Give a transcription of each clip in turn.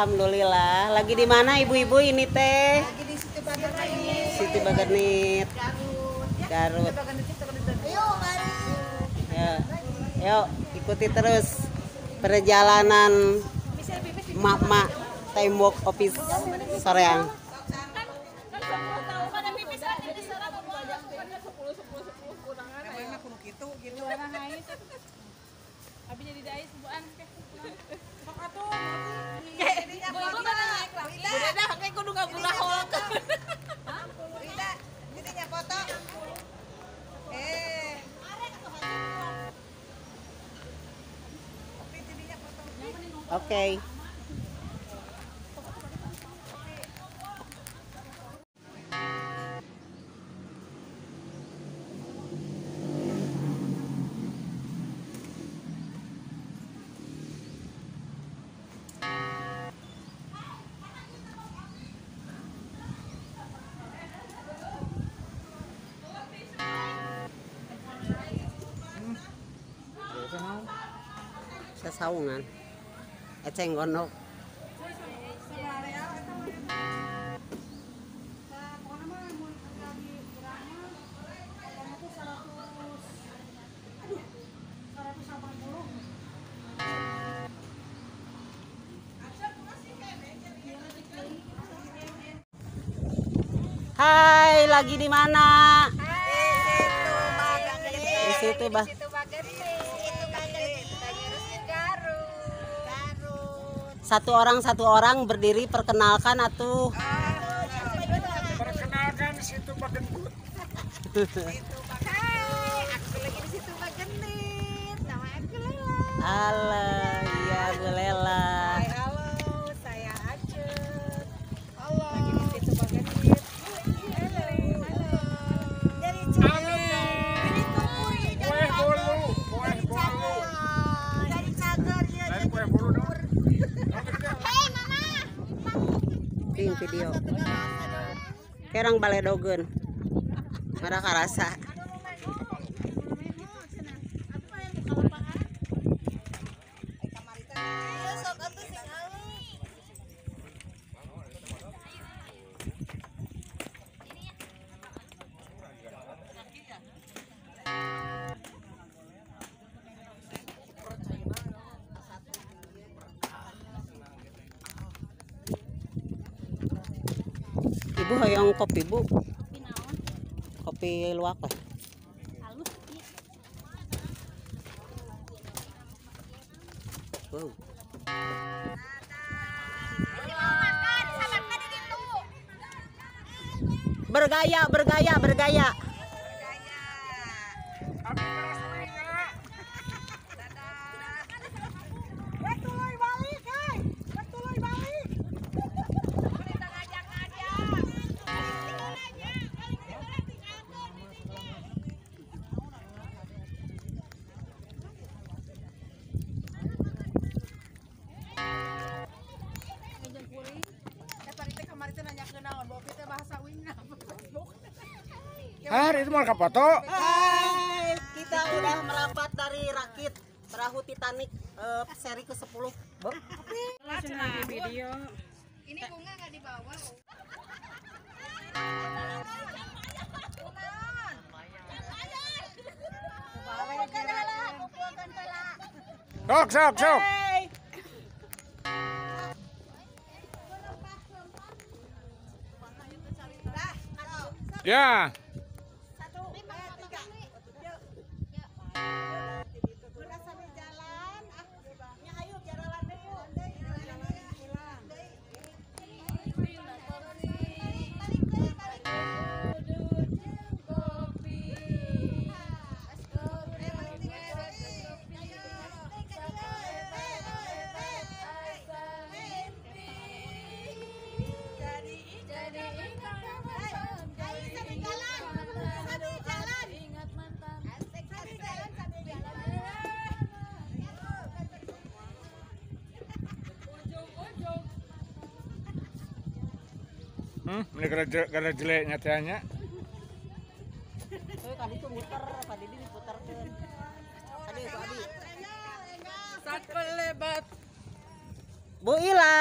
Alhamdulillah. Lagi di mana ibu-ibu ini teh? Lagi di situ Bagan ini. Siti Bagenit, Garut. Ya, Garut. Mari. Ya. Yuk, ikuti terus perjalanan mak-mak tembok office Soreang. Abi jadi dai sebuan ke. Sok atuh. Jadinya foto. Udah dah kayak kudu ngabura holk. Rida, jadinya foto. Eh. Oke. Sasaungan. Eceng gondok. Hai, lagi di mana? Bagan Di situ, Bah. Itu Bagan Itu Bagan Garut. Garut. Satu orang satu orang berdiri perkenalkan atuh. Perkenalkan situ Bagen Itu Bagan. Aku lagi di situ Bagenit. Nama aku Lela. Halo, iya Bu Lela. video. Kerang baledogen mereka karasa. Ibu hoyong kopi, Bu. Kopi luwak lah. Wow. Bergaya, bergaya, bergaya. Itu mau ke foto. Hai, kita udah merapat dari rakit perahu Titanic eh, seri ke-10. Bu. Ini bunga nggak dibawa. Sok, sok, sok. Ya. Hmm, ini gara gara jelek nyatanya. Eh, tadi tuh muter, tadi ini diputerkeun. Tadi itu Abi. Sak pelebat. Bu Ila.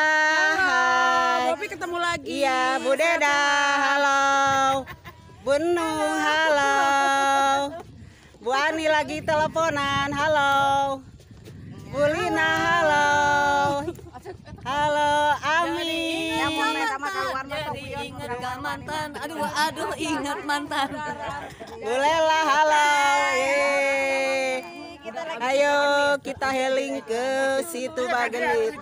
Hai. Bobi ketemu lagi. Iya, Bu Deda. Halo. Bu Nung, halo. Bu Ani lagi teleponan. Halo. Bu Lina, halo. Halo. Jadi ingat ke mantan. Aduh, aduh, ingat mantan. Bu Lela, halo. Ayo kita healing ke situ Bagenit.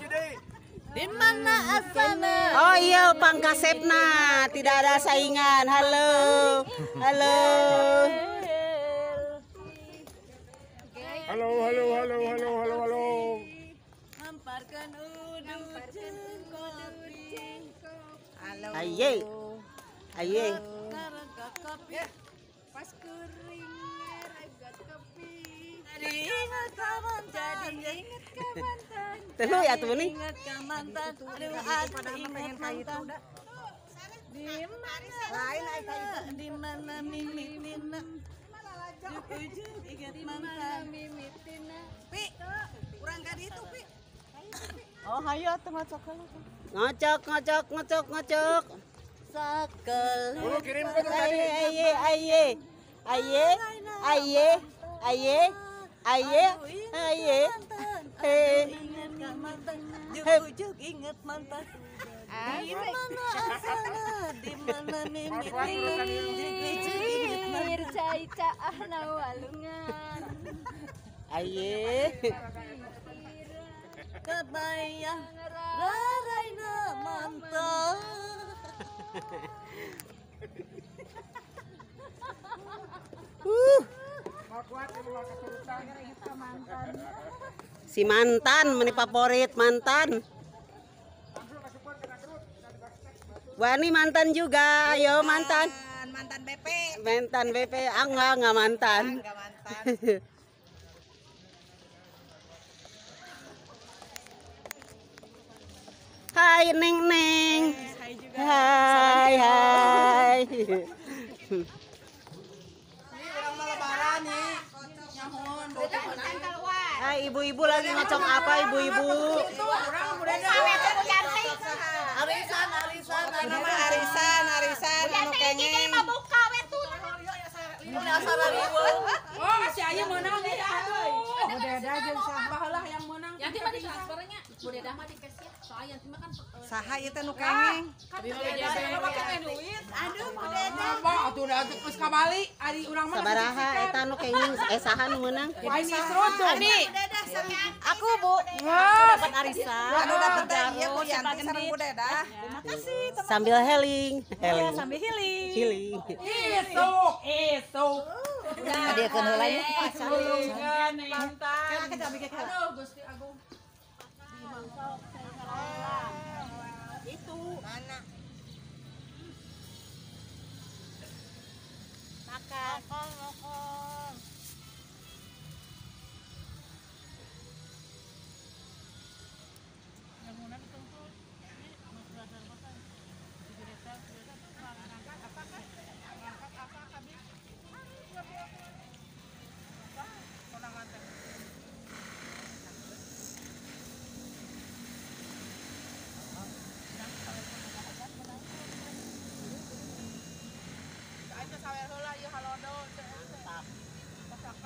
Di mana asana? Oh iya Pangkasepna tidak ada saingan. Halo. Halo. Halo, halo, halo, halo, halo, halo. Aye. Aye. Kopi. Pas kuring raga kopi. Jadi ingat ke mantan. Jadi ingat ke mantan. Telu ya tuh nih. Ingat ke mantan. Aduh, aduh, ingat mantan. Di mana? Di mana mimitina? Ingat mantan. Pi, kurang gak itu, Pi. Oh, hayo tuh ngocok Ngocok ngocok ngocok ngocok. Sakel. Dulu kirim ke tadi. Aye aye aye. Aye aye aye aye. Ingat ke mantan. Hei. Juk ingat mantan. Di mana asana? Di mana mimitina? Juk ingat mantan. Caica nawalungan. Aye. Kebayang Laraina mantan. Uh. Si mantan meni favorit mantan. Wani mantan juga, ayo mantan. Mantan BP. Mantan BP, ah enggak, enggak mantan. Enggak mantan. Hai Neng Neng. Hai juga. Hai hai. Hai ibu-ibu lagi ngocok apa ibu-ibu? Arisan, arisan, nama arisan, arisan, anu kengeng. Oh, si Ayu menang nih. Aduh. Budeda jeung saha yang menang. Yang mah di transfernya. Ya. Kan Saha ieu teh nu kengeng? Aduh, budeda. Apa atuh udah geus ka Bali, ari urang mah. Sabaraha eta nu kenging eh saha nu meunang? Wah, ini serodo. Aku, Bu. Dapat Arisan. Dapat teh ieu ku Yanti sareng Budeda. Terima kasih. Sambil healing, healing, Sambil healing. healing. Esok, esok. Dia. Aduh, Gusti Agung. Itu. Mana? Makan. Makan, makan.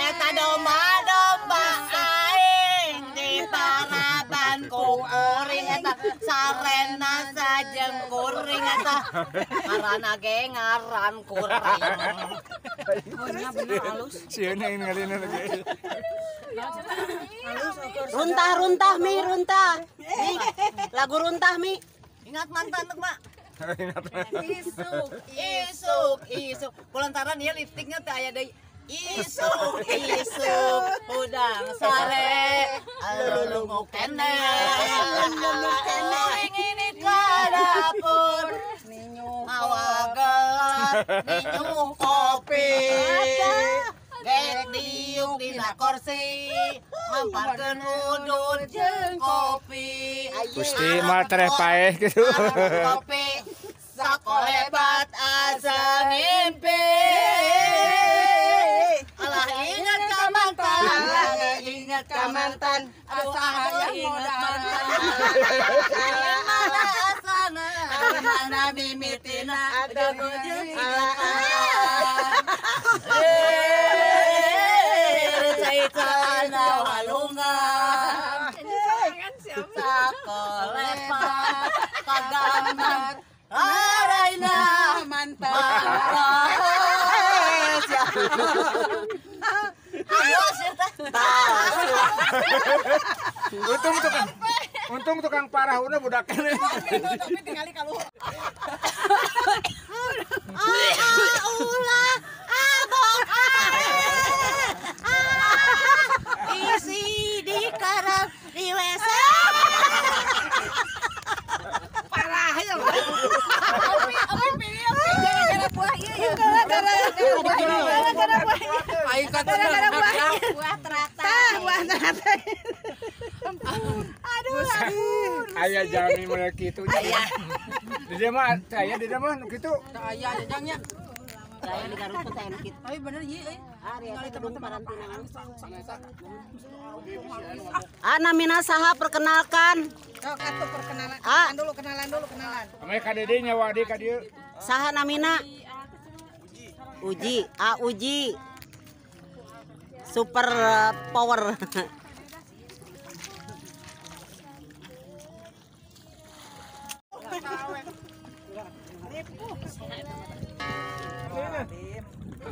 Eta domba-domba aing di paraban ku uring eta sarena sajeng kuring eta ngaranna ge ngaran kuring. Sieun yang ngalina lagi. Runtah runtah mi runtah. Mi, lagu runtah mi. Ingat mantan tuh, Mak. Isuk, isuk, isuk. Kulantaran ieu lipstiknya teh aya deui Isuk isuk udang sare. Lulung kene lulung kene ini ke dapur. Minum kopi. Gek diung dina kursi Mamparkeun udun jeung kopi. Gusti mah teh paeh gitu. Kopi sakolebat asa ngimpi Alah ingat ka mantan Alah ingat ka mantan. Asa hayang ingat mantan. Mana asana Mana mimitina Ada bujung Eh, Caitana walungan Sakolebat Kagambar Araina mantan Untung tukang Untung tukang parah udah budak kene. ulah Aya jami mulai kitu. Aya. Di dia mah saya di dia mah nu kitu. Aya jajangnya. saya di Garut tuh enak gitu Tapi bener iya eh. Ari eta gedung karantina Ah namina saha perkenalkan Sok atuh perkenalan. Ah. Kenalan dulu, kenalan dulu, kenalan. Ame ka dede nyawa di ka dieu. saha namina Uji A Uji Super uh, power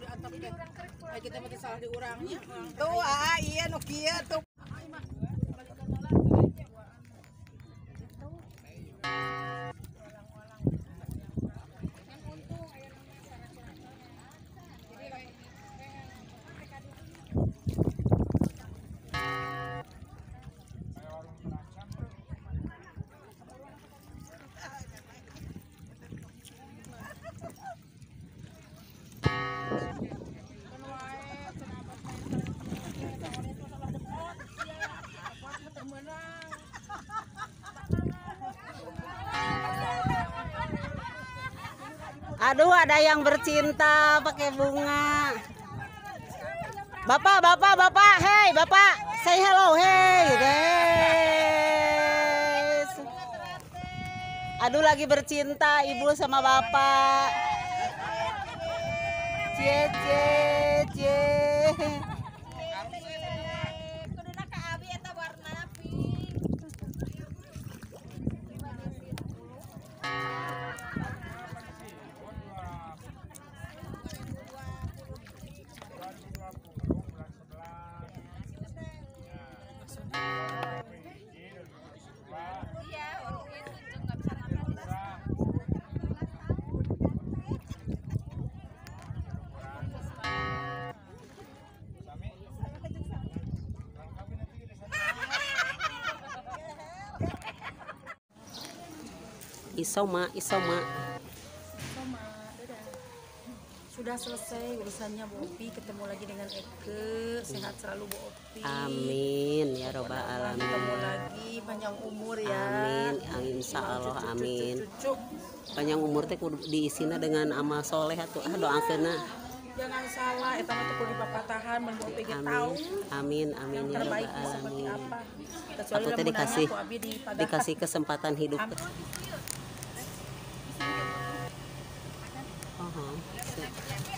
cenah kitu. Tuh, ah iya nu kieu tuh. Aduh ada yang bercinta pakai bunga Bapak, bapak, bapak, hey, bapak, say hello, hey, guys. Aduh lagi bercinta ibu sama bapak. Cie, cie, cie. Isoma, isoma. Sudah selesai urusannya Bu Opi, ketemu lagi dengan Eke, sehat selalu Bu Opi. Amin ya robbal Ketemu alamin. lagi panjang umur ya. Amin, insya Allah amin. Cucu, Panjang umur teh kudu diisina dengan amal soleh atuh ah doakeuna. jangan salah, eta mah tuh kudu dipapatahan mun Opi ge tahu Amin, amin, amin ya seperti alamin. apa. Kecuali Aku teh lamun dikasih dikasih kesempatan hidup. Oh, Gracias.